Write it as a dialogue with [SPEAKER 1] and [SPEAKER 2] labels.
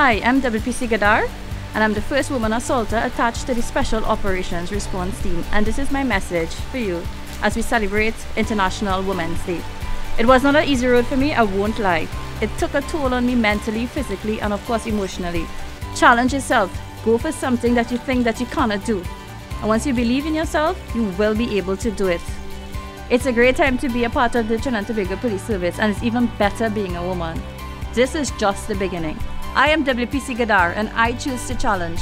[SPEAKER 1] Hi, I'm WPC Gadar, and I'm the first woman assaulter attached to the Special Operations Response Team. And this is my message for you as we celebrate International Women's Day. It was not an easy road for me, I won't lie. It took a toll on me mentally, physically, and of course emotionally. Challenge yourself. Go for something that you think that you cannot do. And once you believe in yourself, you will be able to do it. It's a great time to be a part of the Trinidad Tobago Police Service, and it's even better being a woman. This is just the beginning. I am WPC Gadar, and I choose to challenge.